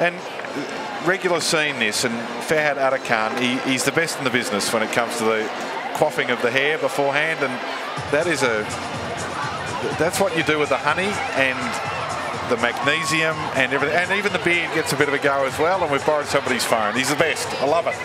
And regular seeing this, and Ferhat Arican, he, he's the best in the business when it comes to the quaffing of the hair beforehand, and that is a that's what you do with the honey and the magnesium and everything, and even the beard gets a bit of a go as well. And we've borrowed somebody's phone. He's the best. I love it.